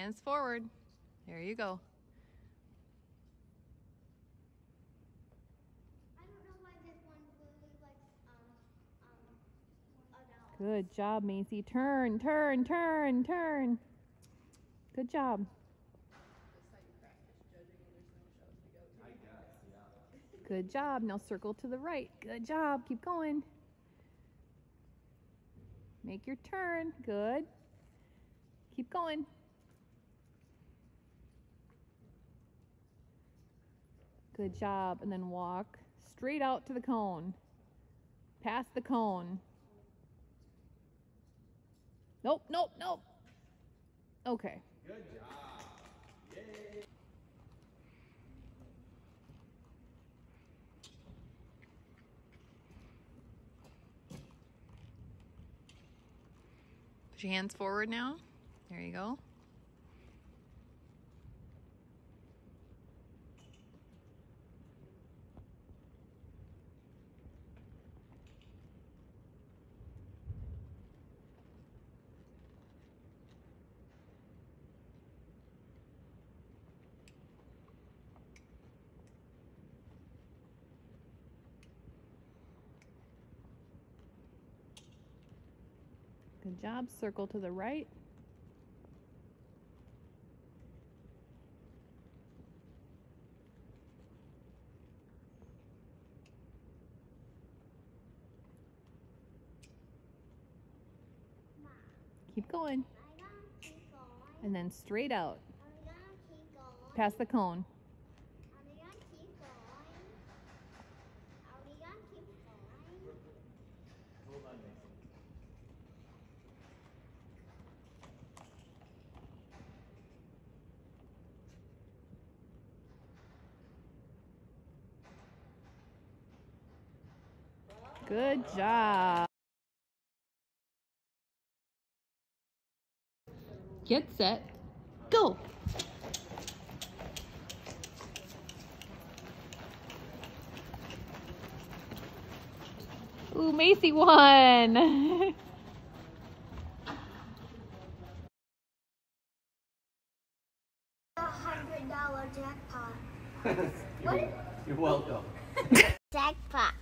Hands forward. There you go. Good job, Macy. Turn, turn, turn, turn. Good job. Good job. Now circle to the right. Good job. Keep going. Make your turn. Good. Keep going. Good job. And then walk straight out to the cone. Past the cone. Nope, nope, nope. Okay. Good job. Yay. Put your hands forward now. There you go. Good job. Circle to the right. Keep going. And then straight out. Past the cone. Good job. Get set, go. Ooh, Macy won. $100 jackpot. You're welcome. jackpot.